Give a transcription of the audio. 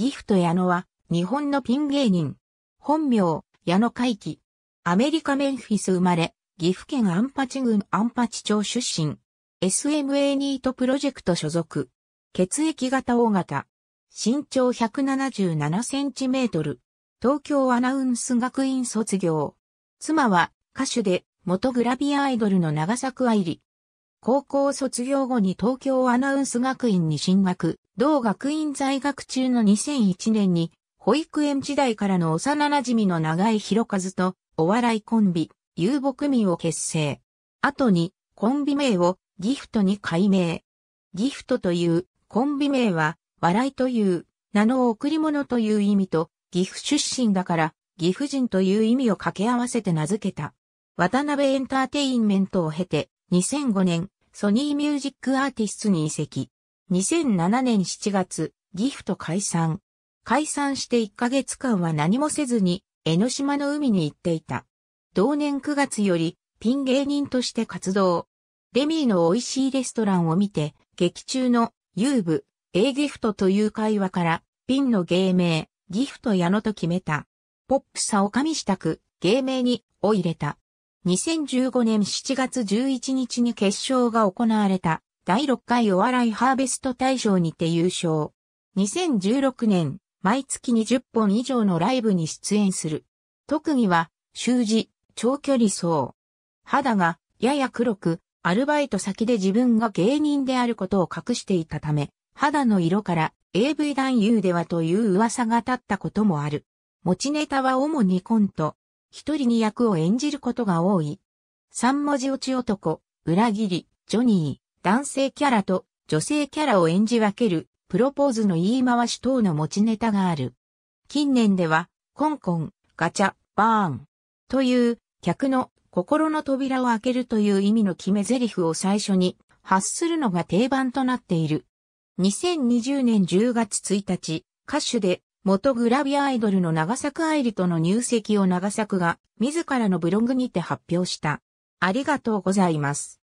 ギフト矢野は、日本のピン芸人。本名、矢野海輝。アメリカメンフィス生まれ、岐阜県アンパチ郡アンパチ町出身。SMA ニートプロジェクト所属。血液型 O 型。身長177センチメートル。東京アナウンス学院卒業。妻は歌手で元グラビアアイドルの長作愛理。高校卒業後に東京アナウンス学院に進学。同学院在学中の2001年に保育園時代からの幼馴染の長井博和とお笑いコンビ、遊牧民を結成。後にコンビ名をギフトに改名。ギフトというコンビ名は笑いという名の贈り物という意味と岐阜出身だから岐阜人という意味を掛け合わせて名付けた。渡辺エンターテインメントを経て2005年ソニーミュージックアーティストに移籍。2007年7月、ギフト解散。解散して1ヶ月間は何もせずに江ノ島の海に行っていた。同年9月よりピン芸人として活動。レミーの美味しいレストランを見て、劇中の遊部、A ギフトという会話から、ピンの芸名、ギフト矢野と決めた。ポップさを加味したく、芸名に、を入れた。2015年7月11日に決勝が行われた、第6回お笑いハーベスト大賞にて優勝。2016年、毎月20本以上のライブに出演する。特技は、習字、長距離走。肌がやや黒く、アルバイト先で自分が芸人であることを隠していたため、肌の色から AV 男優ではという噂が立ったこともある。持ちネタは主にコント。一人に役を演じることが多い。三文字落ち男、裏切り、ジョニー、男性キャラと女性キャラを演じ分ける、プロポーズの言い回し等の持ちネタがある。近年では、コンコン、ガチャ、バーン、という客の心の扉を開けるという意味の決め台詞を最初に発するのが定番となっている。2020年10月1日、歌手で元グラビアアイドルの長作愛理との入籍を長作が自らのブログにて発表した。ありがとうございます。